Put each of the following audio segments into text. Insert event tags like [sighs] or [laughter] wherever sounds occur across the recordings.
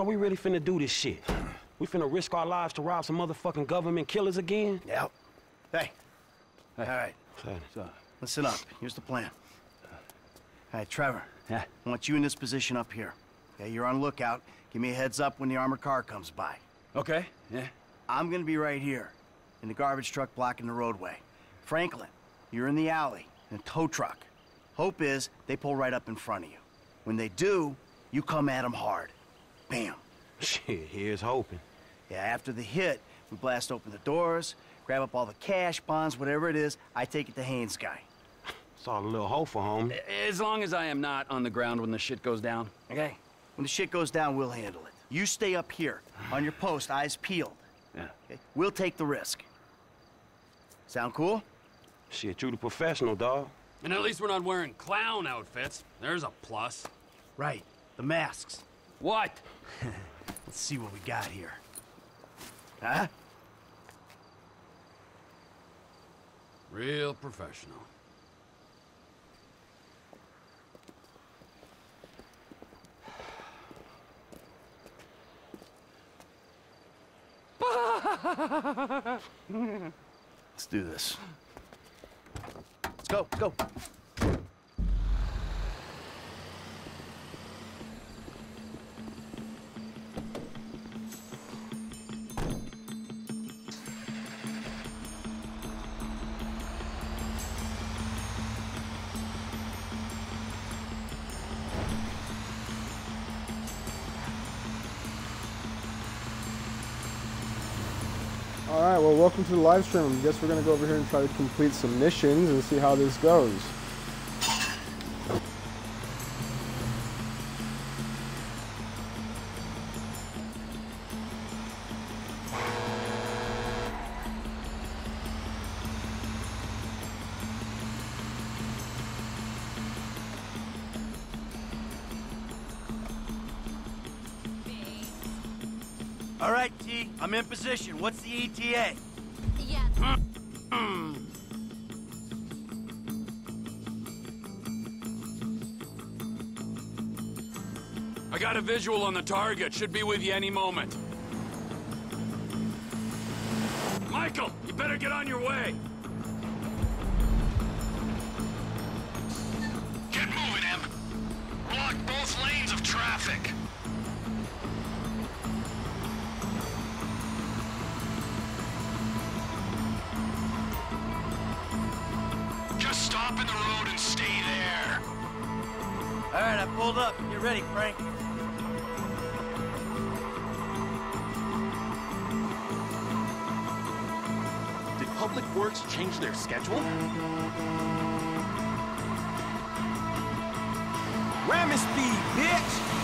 So we really finna do this shit? We finna risk our lives to rob some motherfucking government killers again? Yep. Hey. hey. All right. So, listen up. Here's the plan. All right, Trevor. Yeah. I want you in this position up here. Okay, you're on lookout. Give me a heads up when the armored car comes by. Okay, yeah. I'm gonna be right here, in the garbage truck blocking the roadway. Franklin, you're in the alley, in a tow truck. Hope is they pull right up in front of you. When they do, you come at them hard. Bam. Shit, here's hoping. Yeah, after the hit, we blast open the doors, grab up all the cash, bonds, whatever it is. I take it to Haines guy. Saw a little hopeful, homie. As long as I am not on the ground when the shit goes down. Okay? When the shit goes down, we'll handle it. You stay up here, on your post, eyes peeled. Yeah. Okay? We'll take the risk. Sound cool? Shit, you the professional, dog. And at least we're not wearing clown outfits. There's a plus. Right. The masks. What? [laughs] Let's see what we got here. Huh? Real professional. [laughs] Let's do this. Let's go, go. Welcome to the live stream. I guess we're gonna go over here and try to complete some missions and see how this goes. All right, T, I'm in position. What's the ETA? I got a visual on the target. Should be with you any moment. Michael, you better get on your way. Pulled up. Get ready, Frank. Did Public Works change their schedule? Ramming speed, bitch!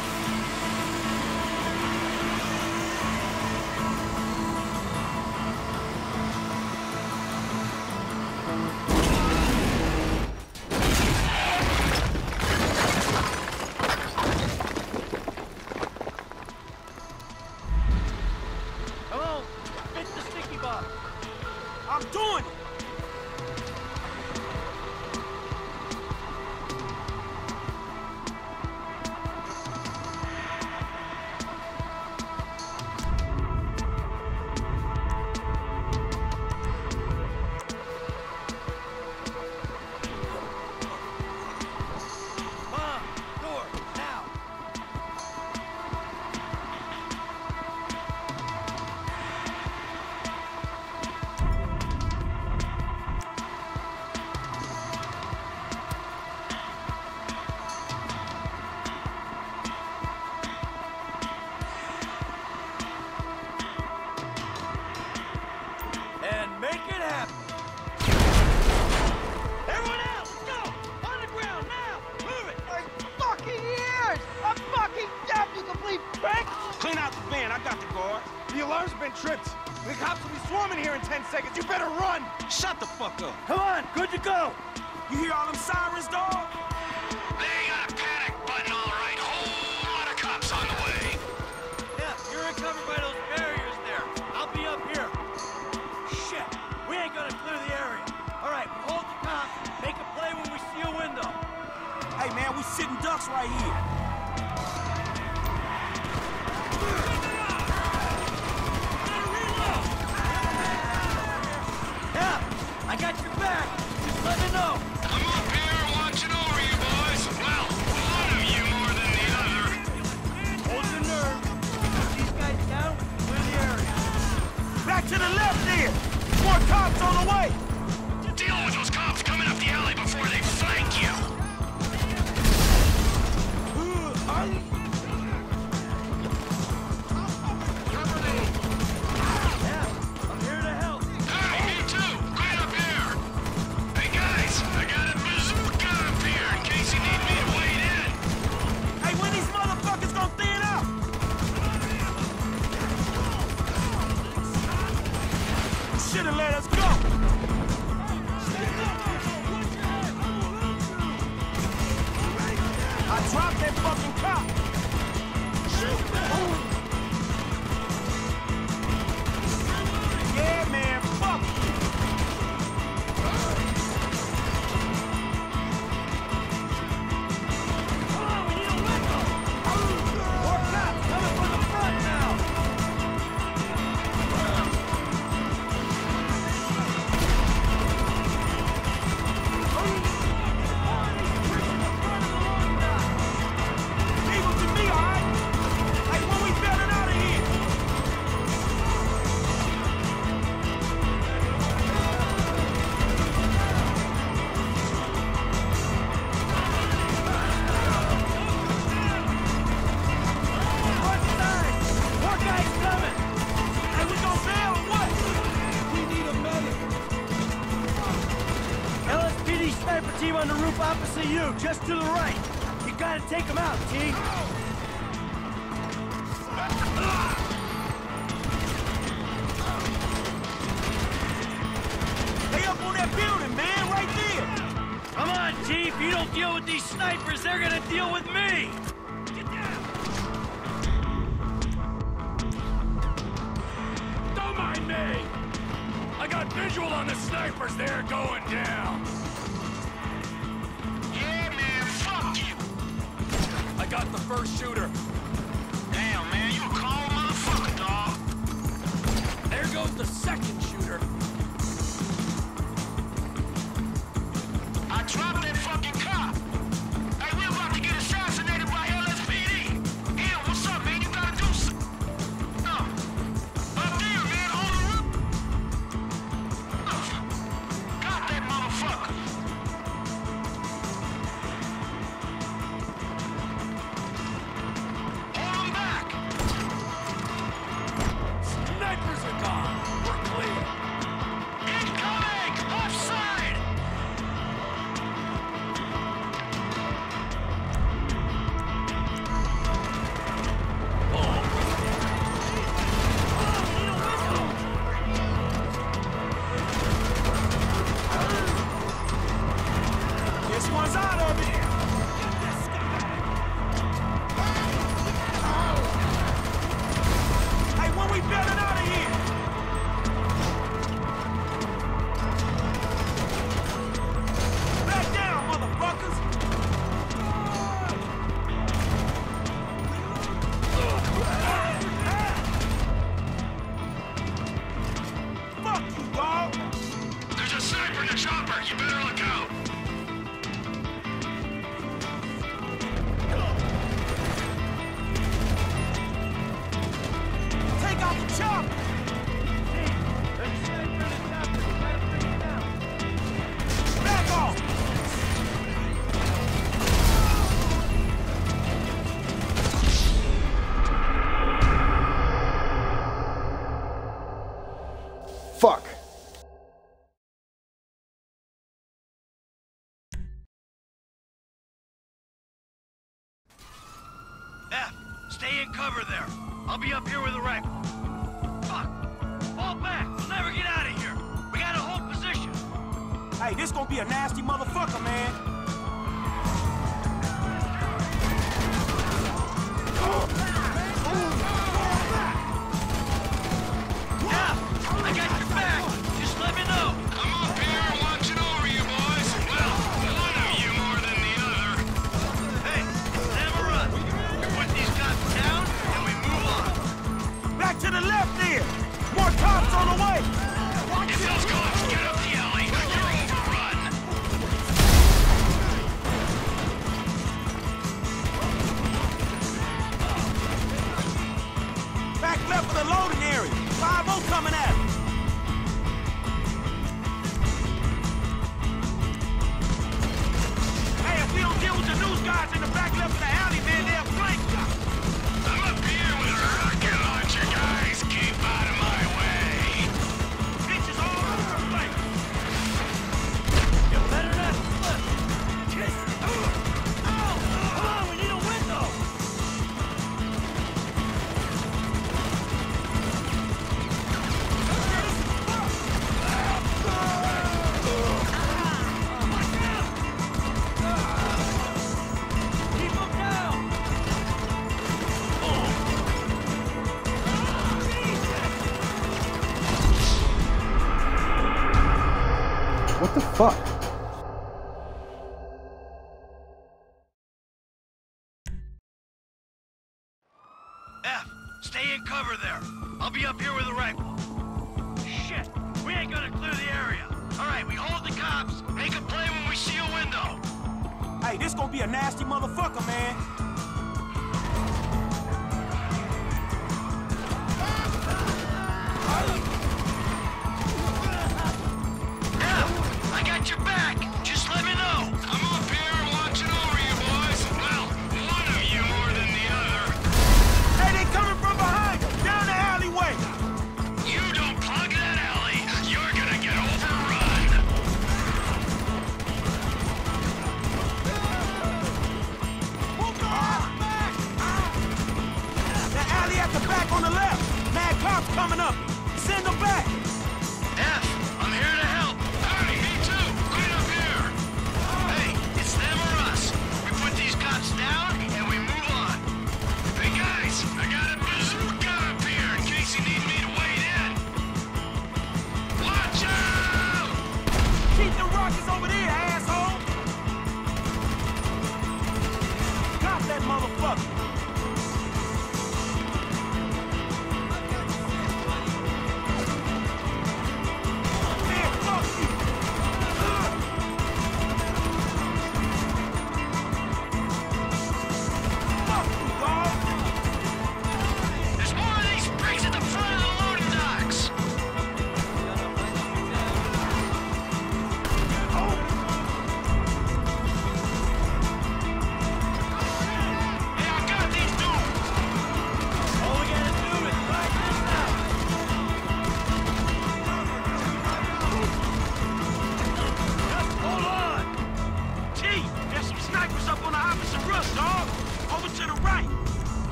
cover there. I'll be up here with a rifle. Fuck! Fall back! We'll never get out of here! We got a whole position! Hey, this gonna be a nasty motherfucker, man! the loading area. 5-0 coming at him. Hey, if we don't deal with the news guys in the back left of the alley,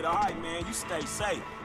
Shit, all right, man. You stay safe.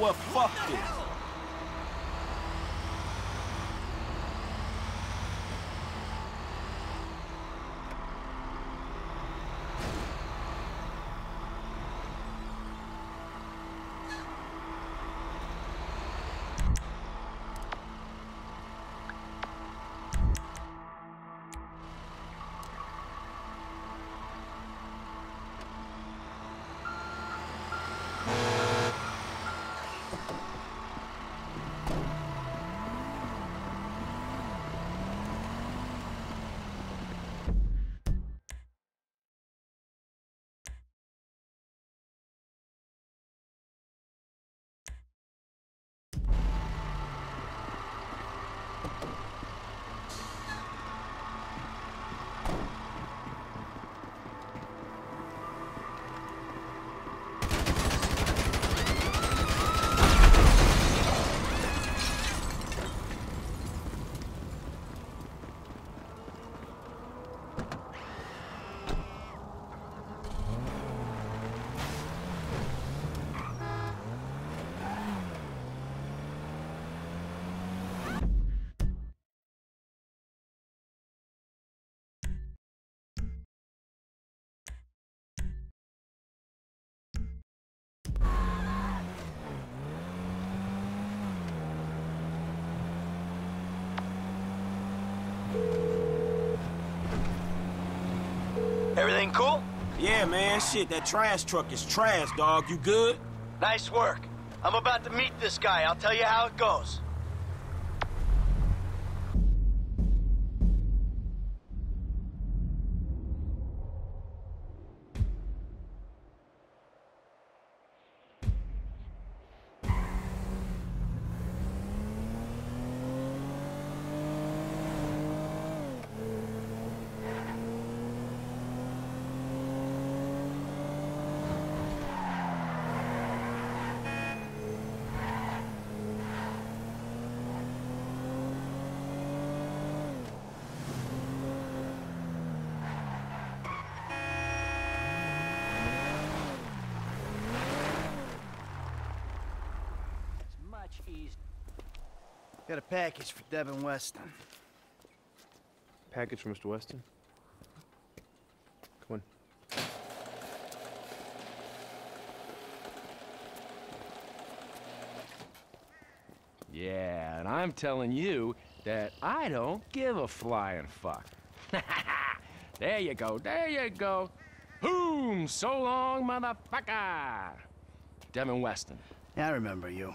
Know? Fuck this. Everything cool? Yeah, man. Shit, that trash truck is trash, dog. You good? Nice work. I'm about to meet this guy. I'll tell you how it goes. Got a package for Devin Weston. Package for Mr. Weston. Come on. Yeah, and I'm telling you that I don't give a flying fuck. [laughs] there you go, there you go. Boom! So long, motherfucker! Devin Weston. Yeah, I remember you.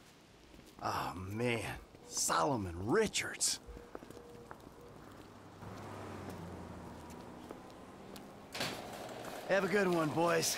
Oh, man. Solomon Richards. Have a good one, boys.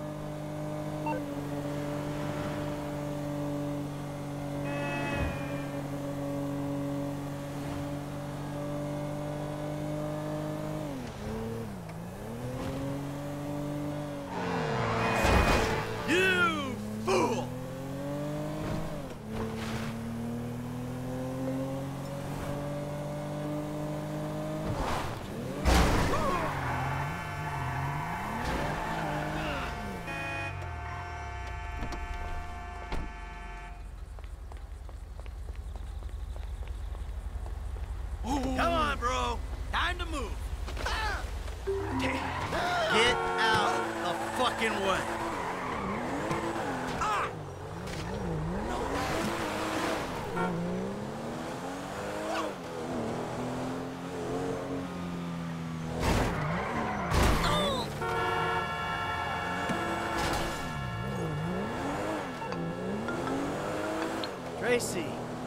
Tracy,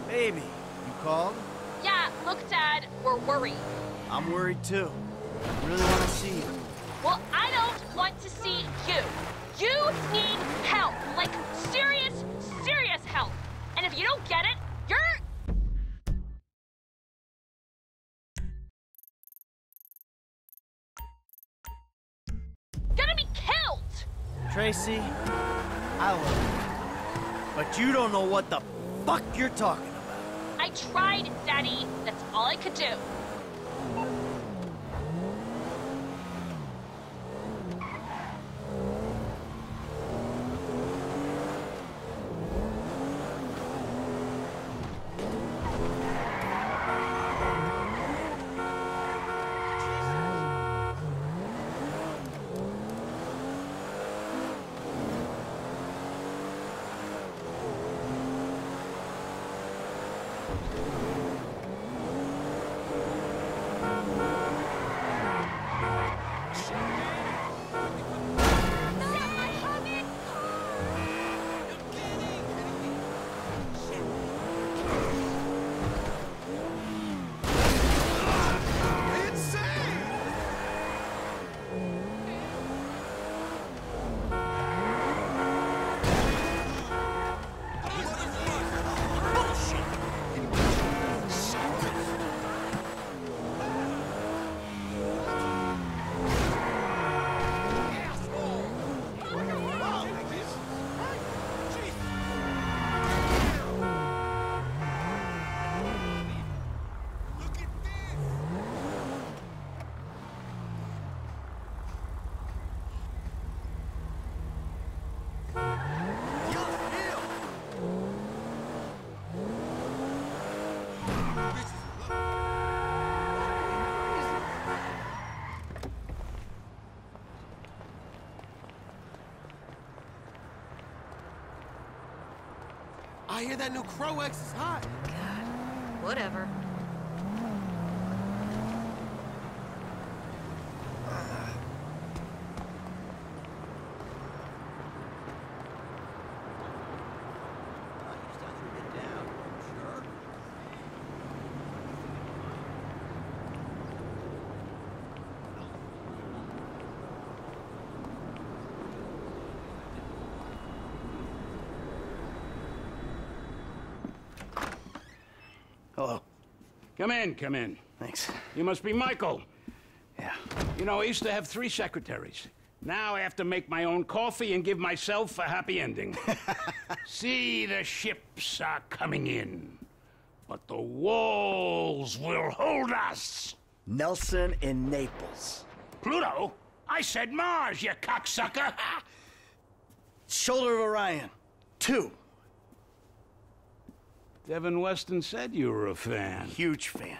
baby, you called? Yeah, look, Dad, we're worried. I'm worried too. I really want to see you. Well, I don't want to see you. You need help. Like, serious, serious help. And if you don't get it, you're. gonna be killed! Tracy, I love you. But you don't know what the fuck you're talking about. I tried, Daddy. That's all I could do. Smash. I hear that new Crow X is hot. Whatever. Come in, come in. Thanks. You must be Michael. Yeah. You know, I used to have three secretaries. Now I have to make my own coffee and give myself a happy ending. [laughs] See, the ships are coming in, but the walls will hold us. Nelson in Naples. Pluto? I said Mars, you cocksucker! [laughs] Shoulder of Orion. Two. Devin Weston said you were a fan. Huge fan.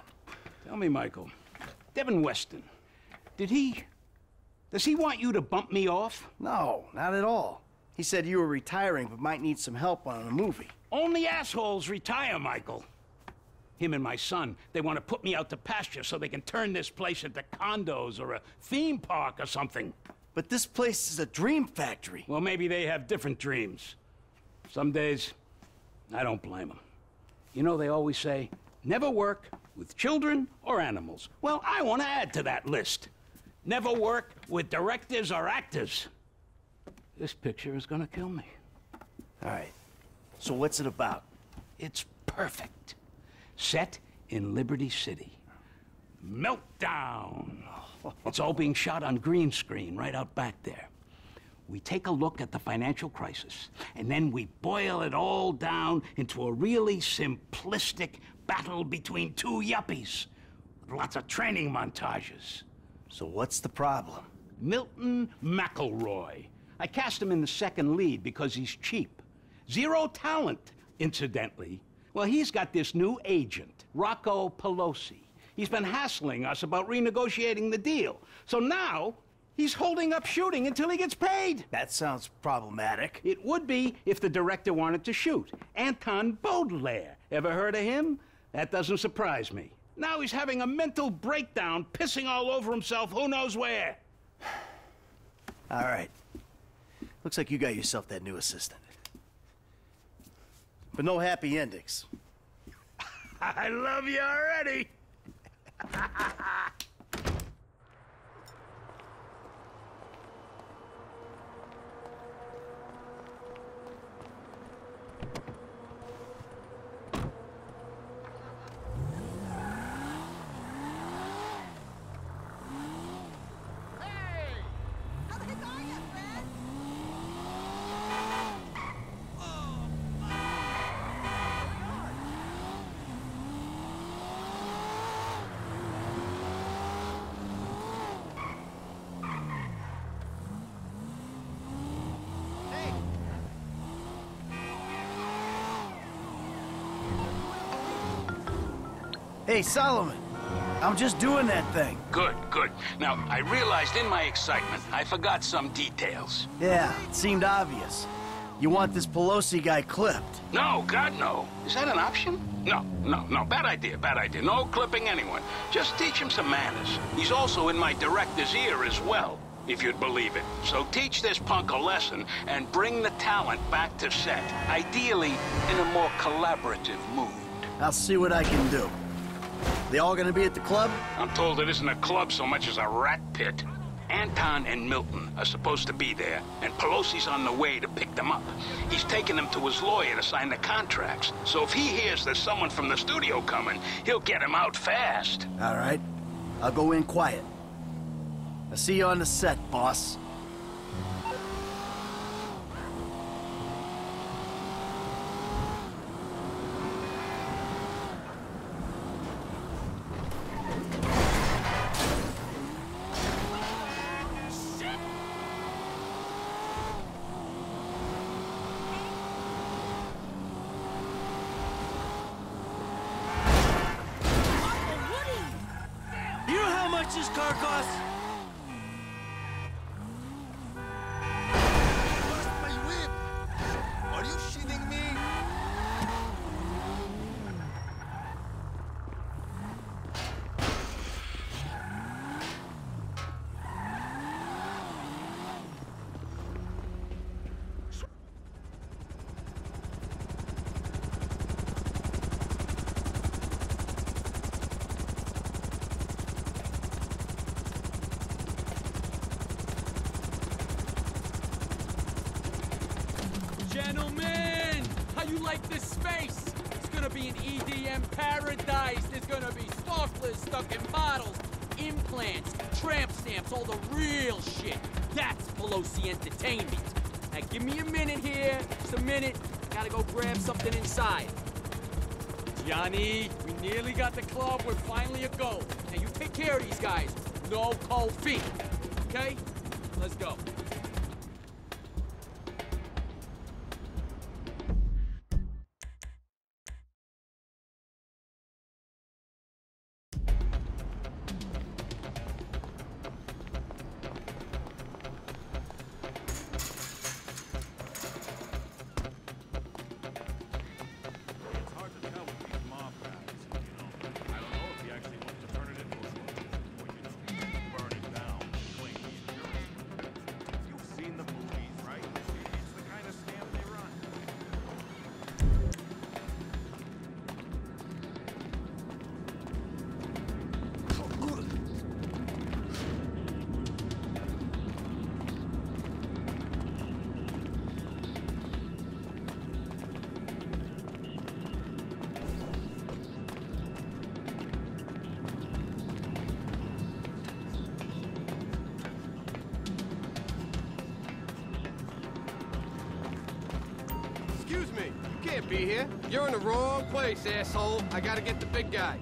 Tell me, Michael, Devin Weston, did he. Does he want you to bump me off? No, not at all. He said you were retiring but might need some help on a movie. Only assholes retire, Michael. Him and my son, they want to put me out to pasture so they can turn this place into condos or a theme park or something. But this place is a dream factory. Well, maybe they have different dreams. Some days, I don't blame them. You know, they always say, never work with children or animals. Well, I want to add to that list. Never work with directors or actors. This picture is gonna kill me. All right. So what's it about? It's perfect. Set in Liberty City. Meltdown. [laughs] It's all being shot on green screen right out back there. We take a look at the financial crisis, and then we boil it all down into a really simplistic battle between two yuppies. With lots of training montages. So what's the problem? Milton McIlroy. I cast him in the second lead because he's cheap. Zero talent, incidentally. Well, he's got this new agent, Rocco Pelosi. He's been hassling us about renegotiating the deal. So now, he's holding up shooting until he gets paid. That sounds problematic. It would be if the director wanted to shoot. Anton Beaudelaire. Ever heard of him? That doesn't surprise me. Now he's having a mental breakdown, pissing all over himself who knows where. [sighs] All right. Looks like you got yourself that new assistant. But no happy endings. [laughs] I love you already. [laughs] Hey, Solomon. I'm just doing that thing. Good, good. Now, I realized in my excitement I forgot some details. Yeah, it seemed obvious. You want this Pelosi guy clipped. No, God, no. Is that an option? No, no, no. Bad idea, bad idea. No clipping anyone. Just teach him some manners. He's also in my director's ear as well, if you'd believe it. So teach this punk a lesson and bring the talent back to set. Ideally, in a more collaborative mood. I'll see what I can do. They all gonna be at the club? I'm told it isn't a club so much as a rat pit. Anton and Milton are supposed to be there, and Pelosi's on the way to pick them up. He's taking them to his lawyer to sign the contracts. So if he hears there's someone from the studio coming, he'll get him out fast. All right. I'll go in quiet. I'll see you on the set, boss. Gentlemen, how you like this space? It's gonna be an EDM paradise. There's gonna be sparklers stuck in bottles, implants, tramp stamps, all the real shit. That's Pelosi Entertainment. Now give me a minute here, just a minute. Gotta go grab something inside. Johnny, we nearly got the club. We're finally a go. Now you take care of these guys. No cold feet. Okay? Let's go. Be here. You're in the wrong place, asshole. I gotta get the big guy.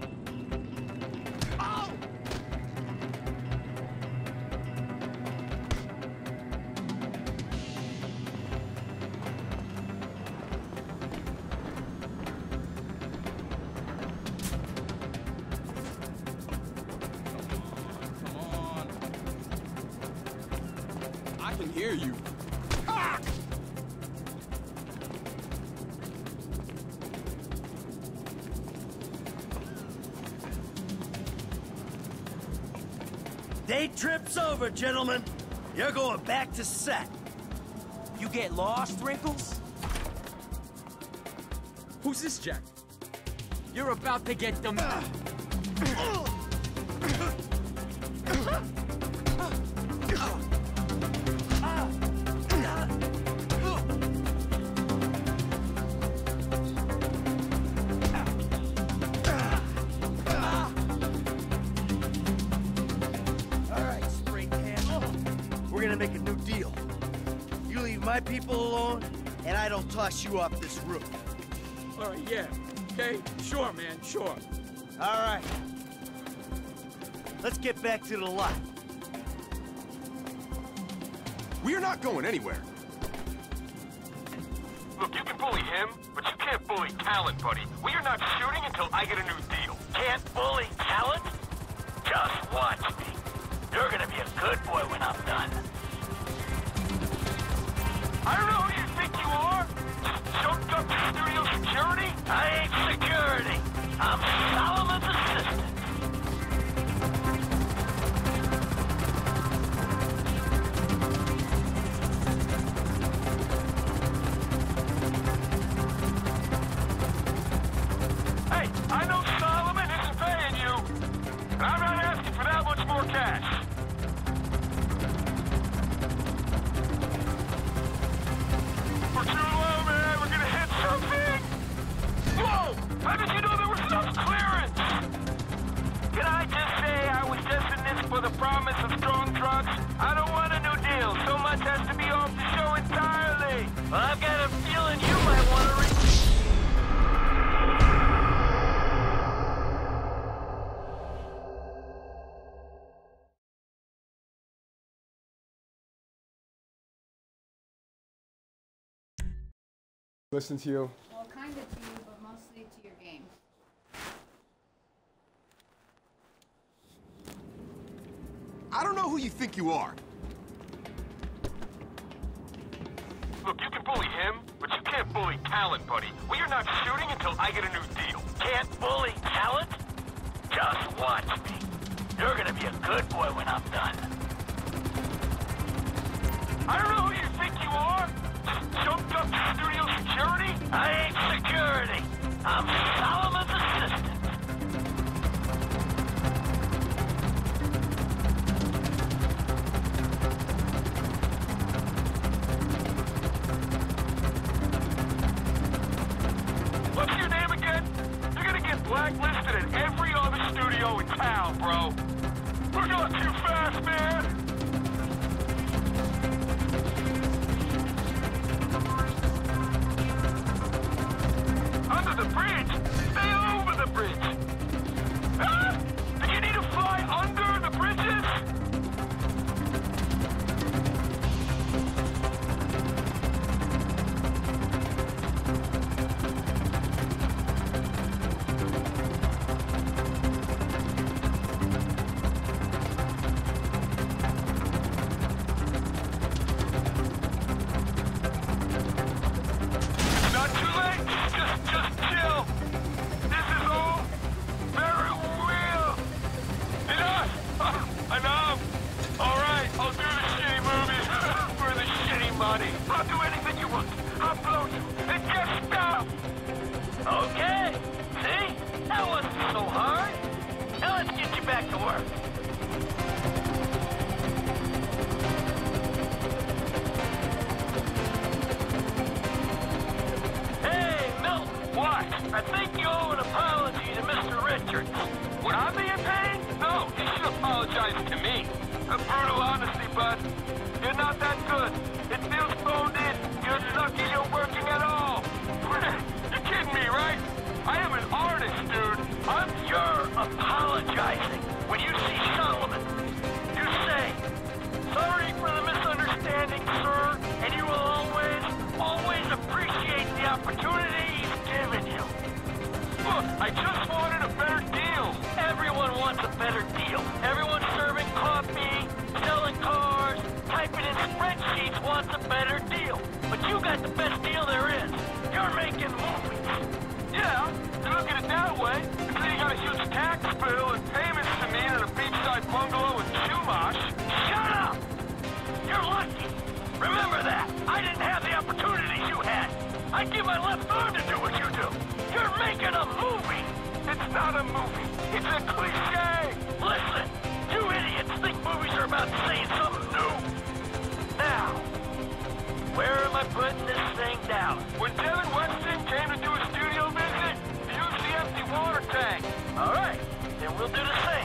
Gentlemen. You're going back to set. You get lost, Wrinkles? Who's this, Jack? You're about to get them. Ah. My people alone, and I don't toss you off this roof. All right, yeah. Okay, sure, man, sure. All right. Let's get back to the lot. We're not going anywhere. Look, you can bully him, but you can't bully talent, buddy. We are not shooting until I get a new deal. Can't bully promise of strong drugs? I don't want a new deal. So much has to be off the show entirely. Well, I've got a feeling you might want to re- Listen to you. Well, kind of to you, but mostly to your game. I don't know who you think you are. Look, you can bully him, but you can't bully talent, buddy. We are not shooting until I get a new deal. Can't bully talent? Just watch me. You're gonna be a good boy when I'm done. I don't know who you think you are. Choked up studio security? I ain't security. I'm Solomon's going town, bro. We're going too fast. Bud. You're not that good. It feels phoned in. You're lucky you're working at all. [laughs] you're kidding me, right? I am an artist, dude. I'm you're apologizing. When you see Solomon, you say, Sorry for the misunderstanding, sir, and you will always, always appreciate the opportunity he's given you. Look, I just wanted a better deal. Everyone wants a better deal. Better deal. But you got the best deal there is. You're making movies. Yeah, you look at it that way. Then you got a huge tax bill and payments to me in a beachside bungalow with Chumash. Shut up! You're lucky. Remember that. I didn't have the opportunities you had. I'd give my left arm to do what you do. You're making a movie. It's not a movie. It's a cliche. Where am I putting this thing down? When Devin Weston came to do a studio visit, he used the empty water tank. All right, then we'll do the same.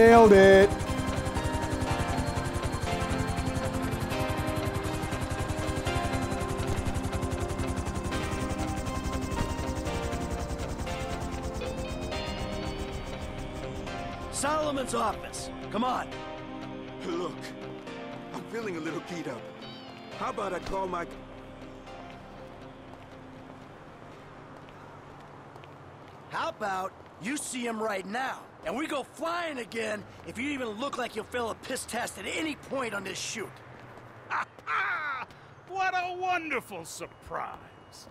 Nailed it. Solomon's office. Come on. Look, I'm feeling a little keyed up. How about I call my... see him right now, and we go flying again if you even look like you'll fail a piss test at any point on this shoot. [laughs] What a wonderful surprise.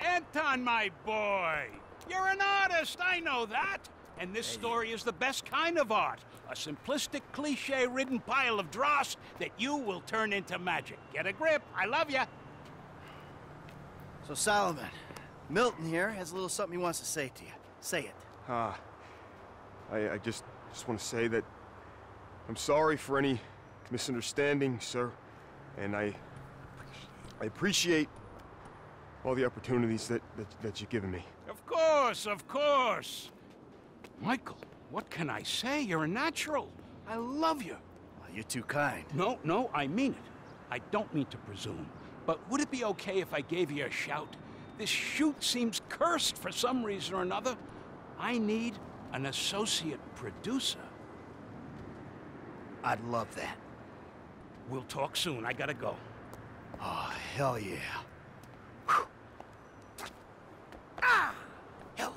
Anton, my boy. You're an artist, I know that. And this story is the best kind of art. A simplistic, cliche-ridden pile of dross that you will turn into magic. Get a grip. I love you. So, Solomon, Milton here has a little something he wants to say to you. Say it. Ah, I, I just, just want to say that I'm sorry for any misunderstanding, sir. And I, I appreciate all the opportunities that, that, that you've given me. Of course, of course. Michael, what can I say? You're a natural. I love you. Well, you're too kind. No, no, I mean it. I don't mean to presume. But would it be okay if I gave you a shout? This shoot seems cursed for some reason or another. I need an associate producer. I'd love that. We'll talk soon. I gotta go. Oh, hell yeah. Ah! Hell